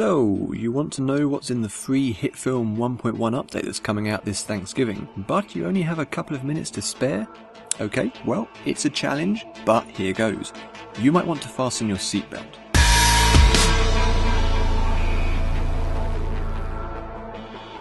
So, you want to know what's in the free HitFilm 1.1 update that's coming out this Thanksgiving, but you only have a couple of minutes to spare? Okay, well, it's a challenge, but here goes. You might want to fasten your seatbelt.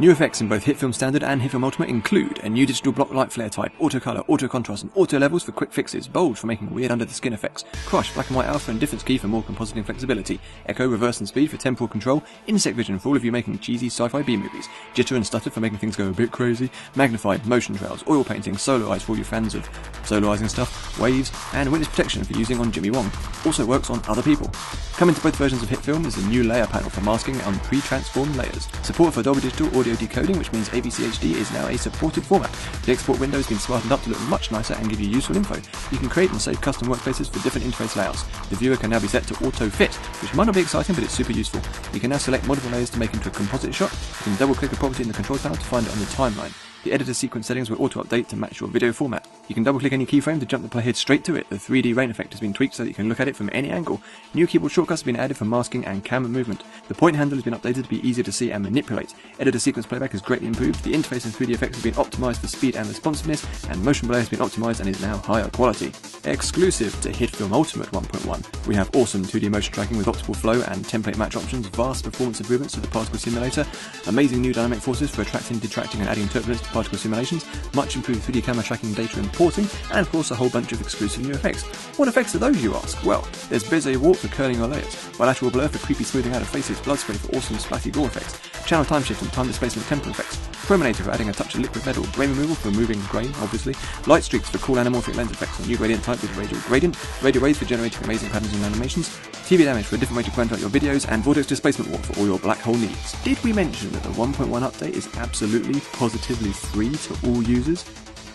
New effects in both HitFilm Standard and HitFilm Ultimate include a new digital block light flare type, auto color, auto contrast, and auto levels for quick fixes, bold for making weird under the skin effects, crush, black and white alpha and difference key for more compositing flexibility, echo, reverse and speed for temporal control, insect vision for all of you making cheesy sci-fi B movies, jitter and stutter for making things go a bit crazy, magnified motion trails, oil painting, eyes for all you fans of solarizing stuff, waves, and witness protection for using on Jimmy Wong. Also works on other people. Coming to both versions of HitFilm is a new layer panel for masking on pre-transformed layers, support for Dolby Digital audio decoding, which means AVCHD is now a supported format. The export window has been smartened up to look much nicer and give you useful info. You can create and save custom workspaces for different interface layouts. The viewer can now be set to auto fit, which might not be exciting, but it's super useful. You can now select multiple layers to make into a composite shot. You can double click a property in the control panel to find it on the timeline. The editor sequence settings will auto update to match your video format. You can double click any keyframe to jump the playhead straight to it. The 3D rain effect has been tweaked so that you can look at it from any angle. New keyboard shortcuts have been added for masking and camera movement. The point handle has been updated to be easier to see and manipulate. Editor sequence playback is greatly improved. The interface and 3D effects have been optimized for speed and responsiveness, and motion blur has been optimized and is now higher quality. Exclusive to HitFilm Ultimate 1.1, we have awesome 2D motion tracking with optical flow and template match options, vast performance improvements to the particle simulator, amazing new dynamic forces for attracting, detracting, and adding turbulence to particle simulations, much improved 3D camera tracking data importing, and of course a whole bunch of exclusive new effects. What effects are those, you ask? Well, there's Bezier Warp for curling your layers, bilateral blur for creepy smoothing out of faces, blood spray for awesome splatty gore effects, channel time shift and time displacement temporal effects, Chrominator for adding a touch of liquid metal, grain removal for moving grain, obviously, light streaks for cool anamorphic lens effects, a new gradient type with radial gradient, radio waves for generating amazing patterns and animations, TV damage for a different way to quantify your videos, and vortex displacement warp for all your black hole needs. Did we mention that the 1.1 update is absolutely, positively free to all users?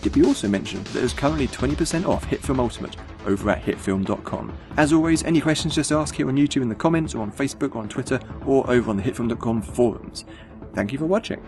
Did we also mention that there's currently 20% off HitFilm Ultimate over at hitfilm.com? As always, any questions just ask here on YouTube in the comments or on Facebook or on Twitter or over on the hitfilm.com forums. Thank you for watching.